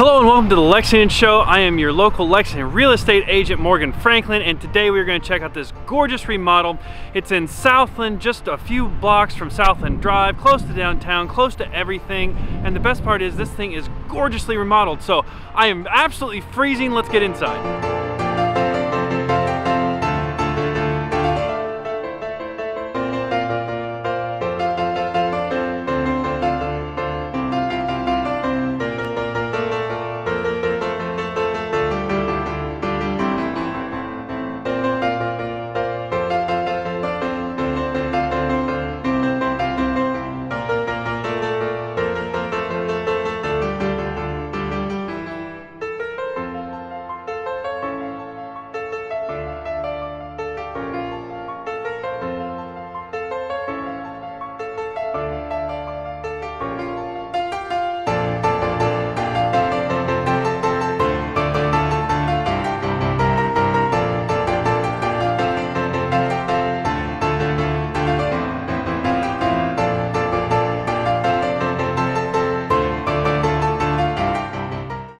Hello and welcome to the Lexington Show. I am your local Lexington real estate agent Morgan Franklin and today we're going to check out this gorgeous remodel. It's in Southland, just a few blocks from Southland Drive, close to downtown, close to everything. And the best part is this thing is gorgeously remodeled. So I am absolutely freezing. Let's get inside.